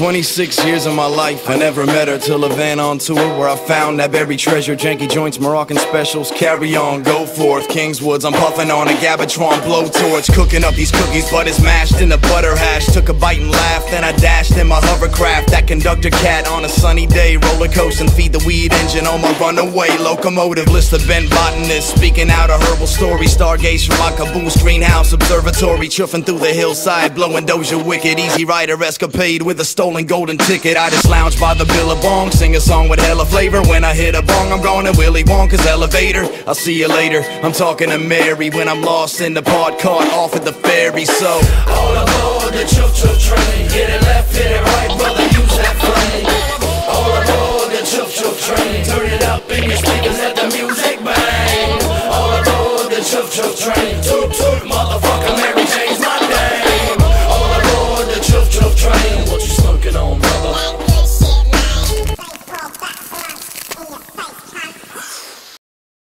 26 years of my life, I never met her till a van on tour where I found that buried treasure. Janky joints, Moroccan specials, carry on, go forth. Kingswoods, I'm puffing on a Gabatron blowtorch, cooking up these cookies, but it's mashed in the butter hash. Took a bite and laughed then I dashed in my hovercraft. That conductor cat on a sunny day, roller coaster and feed the weed engine on my runaway locomotive. List of bent botanists, speaking out a herbal story. Stargaze from my caboose, greenhouse observatory, chuffing through the hillside, blowing Doja Wicked. Easy rider escapade with a stolen golden ticket. I just lounge by the billabong, sing a song with hella flavor. When I hit a bong, I'm going to Willy Wonka's elevator. I'll see you later. I'm talking to Mary when I'm lost in the pod caught off at the ferry. So All aboard the choo choo train. Choo. Turn it up in your speakers, let the music bang. All aboard the choo choo train.